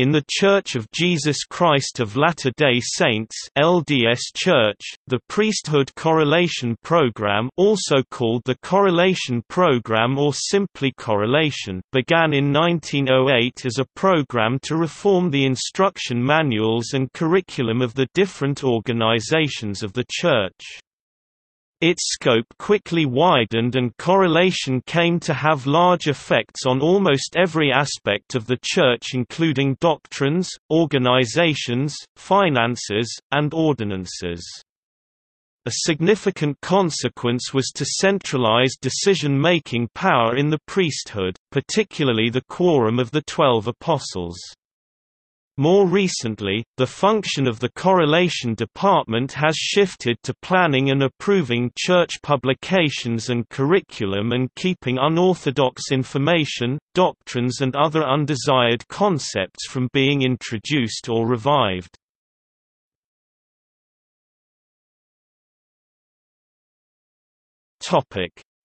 In the Church of Jesus Christ of Latter-day Saints LDS Church, the Priesthood Correlation Program also called the Correlation Program or simply Correlation began in 1908 as a program to reform the instruction manuals and curriculum of the different organizations of the Church. Its scope quickly widened and correlation came to have large effects on almost every aspect of the Church including doctrines, organizations, finances, and ordinances. A significant consequence was to centralize decision-making power in the priesthood, particularly the quorum of the Twelve Apostles. More recently, the function of the correlation department has shifted to planning and approving church publications and curriculum and keeping unorthodox information, doctrines and other undesired concepts from being introduced or revived.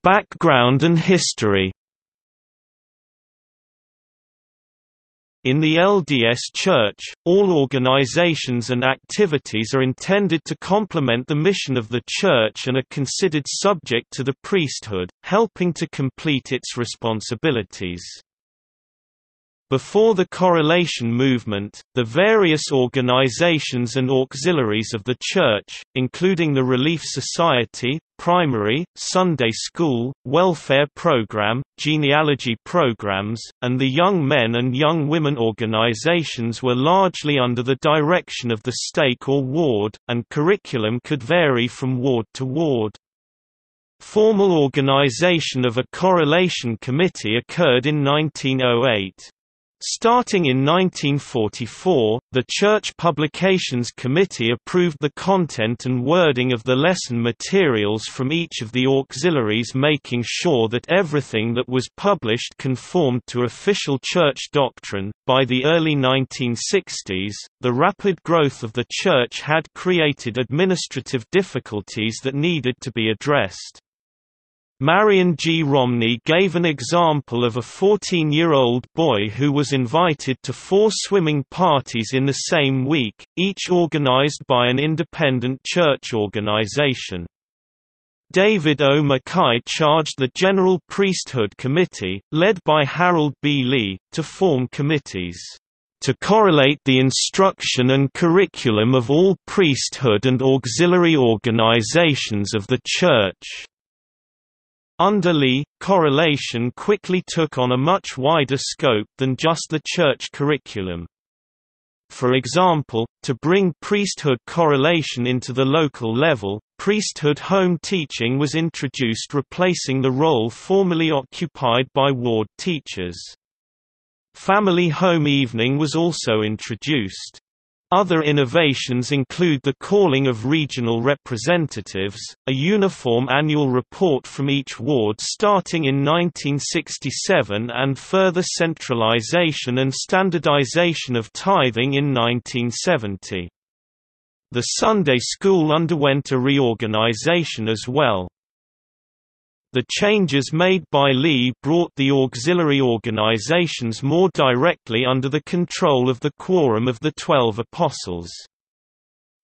Background and history In the LDS Church, all organizations and activities are intended to complement the mission of the Church and are considered subject to the priesthood, helping to complete its responsibilities. Before the correlation movement, the various organizations and auxiliaries of the Church, including the Relief Society, Primary, Sunday School, Welfare Program, Genealogy Programs, and the Young Men and Young Women organizations were largely under the direction of the stake or ward, and curriculum could vary from ward to ward. Formal organization of a correlation committee occurred in 1908. Starting in 1944, the Church Publications Committee approved the content and wording of the lesson materials from each of the auxiliaries making sure that everything that was published conformed to official church doctrine. By the early 1960s, the rapid growth of the church had created administrative difficulties that needed to be addressed. Marion G. Romney gave an example of a 14-year-old boy who was invited to four swimming parties in the same week, each organized by an independent church organization. David O. McKay charged the General Priesthood Committee, led by Harold B. Lee, to form committees to correlate the instruction and curriculum of all priesthood and auxiliary organizations of the Church. Under Lee, correlation quickly took on a much wider scope than just the church curriculum. For example, to bring priesthood correlation into the local level, priesthood home teaching was introduced replacing the role formerly occupied by ward teachers. Family home evening was also introduced. Other innovations include the calling of regional representatives, a uniform annual report from each ward starting in 1967 and further centralization and standardization of tithing in 1970. The Sunday school underwent a reorganization as well. The changes made by Lee brought the auxiliary organizations more directly under the control of the Quorum of the Twelve Apostles.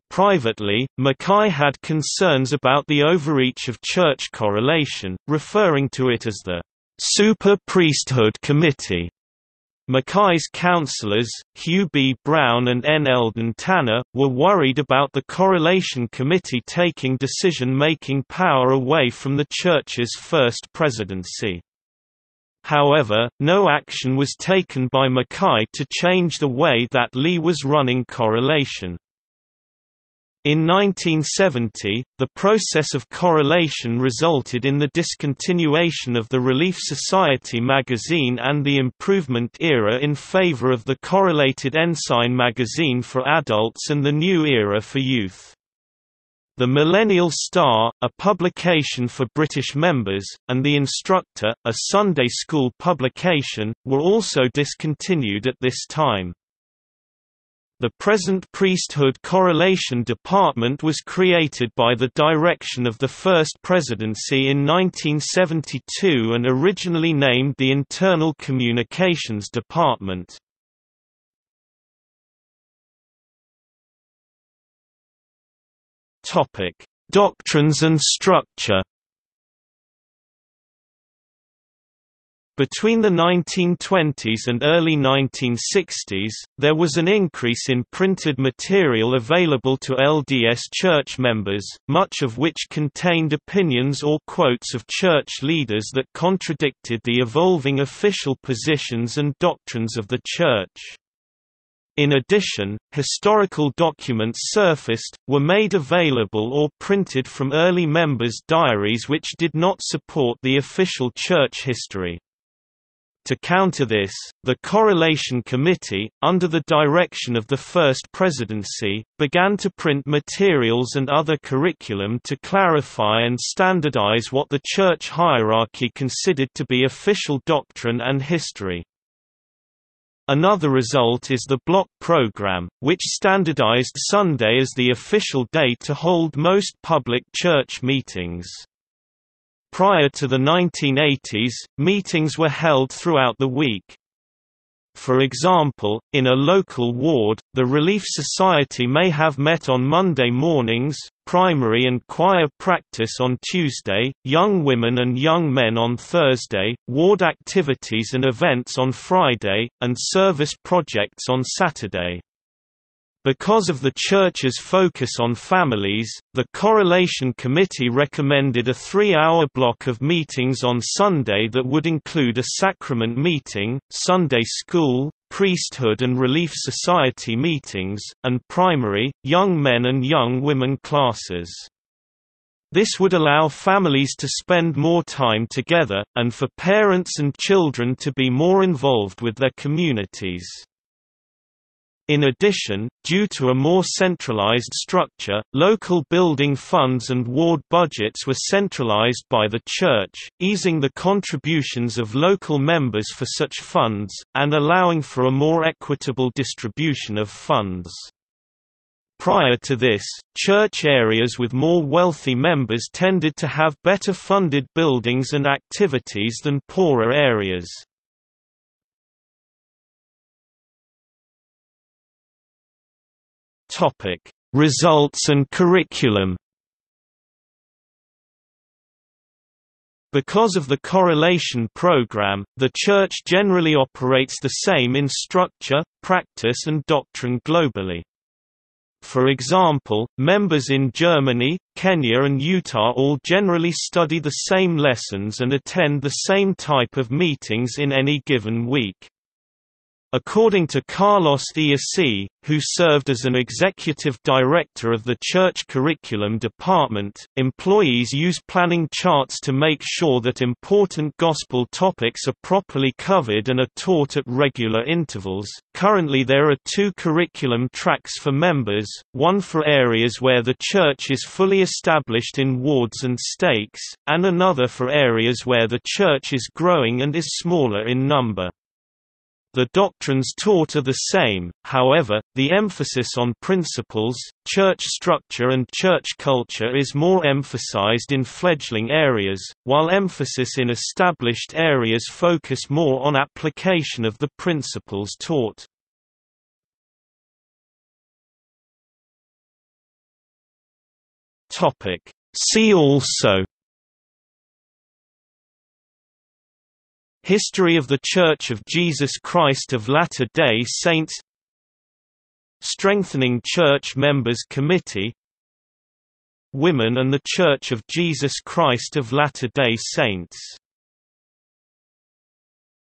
Privately, McKay had concerns about the overreach of church correlation, referring to it as the Super Priesthood Committee. McKay's counselors, Hugh B. Brown and N. Eldon Tanner, were worried about the Correlation Committee taking decision-making power away from the Church's first presidency. However, no action was taken by McKay to change the way that Lee was running correlation. In 1970, the process of correlation resulted in the discontinuation of the Relief Society magazine and the Improvement Era in favor of the correlated Ensign magazine for adults and the New Era for youth. The Millennial Star, a publication for British members, and The Instructor, a Sunday school publication, were also discontinued at this time. The present Priesthood Correlation Department was created by the direction of the First Presidency in 1972 and originally named the Internal Communications Department. Doctrines and structure Between the 1920s and early 1960s, there was an increase in printed material available to LDS church members, much of which contained opinions or quotes of church leaders that contradicted the evolving official positions and doctrines of the church. In addition, historical documents surfaced, were made available or printed from early members' diaries which did not support the official church history. To counter this, the Correlation Committee, under the direction of the First Presidency, began to print materials and other curriculum to clarify and standardize what the church hierarchy considered to be official doctrine and history. Another result is the block program, which standardized Sunday as the official day to hold most public church meetings. Prior to the 1980s, meetings were held throughout the week. For example, in a local ward, the Relief Society may have met on Monday mornings, primary and choir practice on Tuesday, young women and young men on Thursday, ward activities and events on Friday, and service projects on Saturday. Because of the Church's focus on families, the Correlation Committee recommended a three-hour block of meetings on Sunday that would include a sacrament meeting, Sunday school, priesthood and relief society meetings, and primary, young men and young women classes. This would allow families to spend more time together, and for parents and children to be more involved with their communities. In addition, due to a more centralized structure, local building funds and ward budgets were centralized by the Church, easing the contributions of local members for such funds, and allowing for a more equitable distribution of funds. Prior to this, church areas with more wealthy members tended to have better funded buildings and activities than poorer areas. Topic: Results and curriculum. Because of the correlation program, the Church generally operates the same in structure, practice and doctrine globally. For example, members in Germany, Kenya and Utah all generally study the same lessons and attend the same type of meetings in any given week. According to Carlos Asay, who served as an executive director of the church curriculum department, employees use planning charts to make sure that important gospel topics are properly covered and are taught at regular intervals. Currently, there are two curriculum tracks for members one for areas where the church is fully established in wards and stakes, and another for areas where the church is growing and is smaller in number. The doctrines taught are the same, however, the emphasis on principles, church structure and church culture is more emphasized in fledgling areas, while emphasis in established areas focus more on application of the principles taught. See also History of the Church of Jesus Christ of Latter-day Saints Strengthening Church Members Committee Women and the Church of Jesus Christ of Latter-day Saints